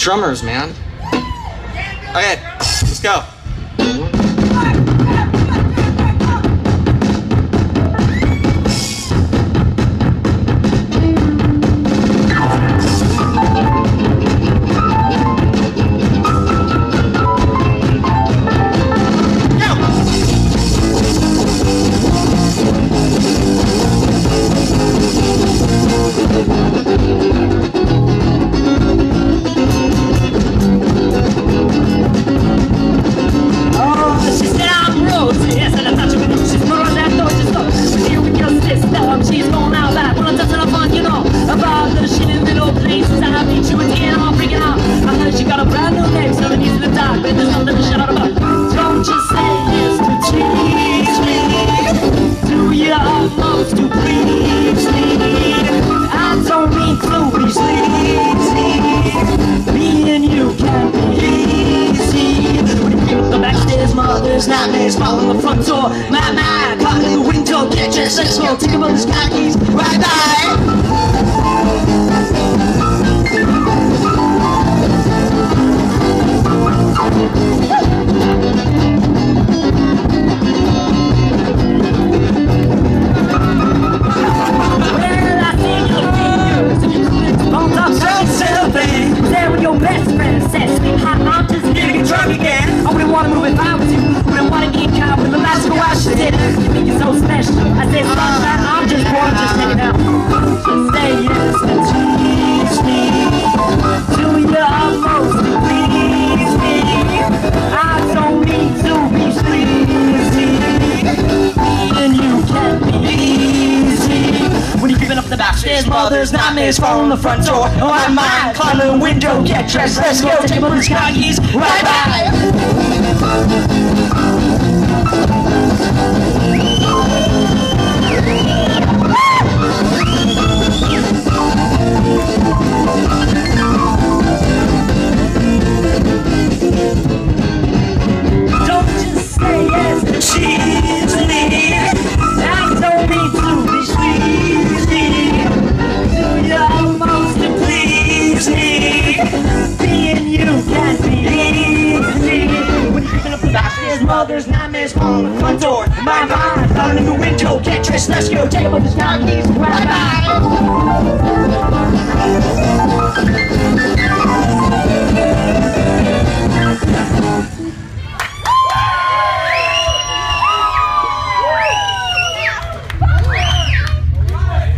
drummers, man. Okay, let's go. Meet you again, I'm freaking out. I heard she got a brand new name, so it needs to talk, but there's to shout about. Don't you say yes to tease me. Do your utmost to please me. I don't mean to. Me and you can be easy. When you the backstairs, mother's nightmares following the front door. My mind caught in the window, get dressed, let's. Take them on the sky keys, bye bye. Mother's nightmares fall on the front door. Oh, my mind, climb the window, get dressed, let's go. Take my sky keys, bye bye. Mother's nightmares on the front door. My mind, down in the window, get dressed, let's go. Take a look at the keys,